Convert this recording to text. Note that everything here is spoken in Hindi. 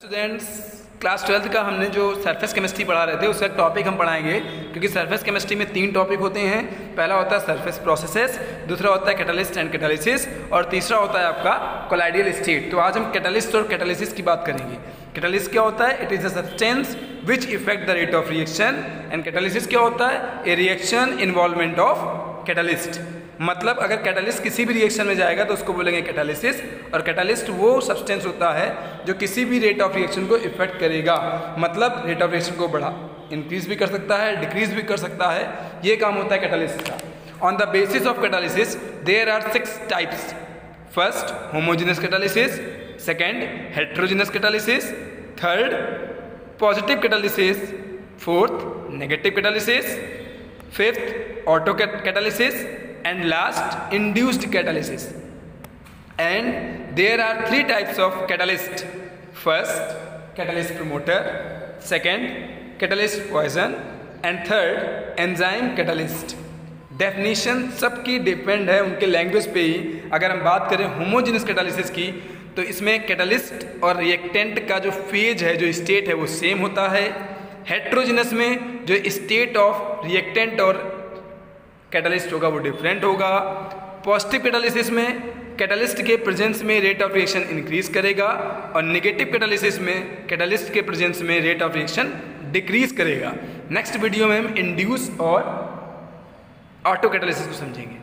स्टूडेंट्स क्लास ट्वेल्थ का हमने जो सरफेस केमिस्ट्री पढ़ा रहे थे, उसका एक टॉपिक हम पढ़ाएँगे, क्योंकि सरफेस केमिस्ट्री में तीन टॉपिक होते हैं। पहला होता है सरफेस प्रोसेसेस दूसरा होता है कैटलिस्ट एंड कैटालिसिस और तीसरा होता है आपका कोलाइडियल स्टेट तो आज हम कैटलिस्ट और कैटालिसिस की बात करेंगे। कैटलिस्ट क्या होता है? It is a substance which effect the rate of reaction and catalysis क्या होता है? A reaction involvement of catalyst मतलब अगर कैटालिस्ट किसी भी रिएक्शन में जाएगा तो उसको बोलेंगे कैटालिसिस और कैटालिस्ट वो सब्सटेंस होता है जो किसी भी रेट ऑफ़ रिएक्शन को इफ़ेक्ट करेगा। मतलब रेट ऑफ़ रिएक्शन को बढ़ा इंक्रीज भी कर सकता है डिक्रीज भी कर सकता है, ये काम होता है कैटालिस्ट का। On the basis of catalysis there are six types first homogeneous catalysis second heterogeneous catalysis third positive catalysis fourth negative catalysis fifth auto catalysis and last induced catalysis and there are three types of catalyst first catalyst promoter second catalyst poison and third enzyme catalyst definition सबकी डिपेंड है उनके लैंग्वेज पे ही। अगर हम बात करें होमोजेनस कैटालिसिस की तो इसमें कैटालिस्ट और रिएक्टेंट का जो फ़ेज़ है, जो स्टेट है, वो सेम होता है। हेट्रोजिनस में जो स्टेट ऑफ़ रिएक्टेंट और कैटलिस्ट होगा वो डिफरेंट होगा। पॉजिटिव कैटालिसिस में कैटलिस्ट के प्रेजेंस में रेट ऑफ़ रिएक्शन इंक्रीज करेगा और नेगेटिव कैटालिसिस में कैटलिस्ट के प्रेजेंस में रेट ऑफ़ रिएक्शन डिक्रीज करेगा। नेक्स्ट वीडियो में हम इंड्यूस और ऑटो कैटालिसिस को समझेंगे।